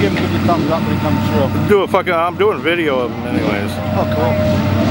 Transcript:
give him a thumbs up when he comes through. Do a fucking. I'm doing video of him anyways. Oh, cool.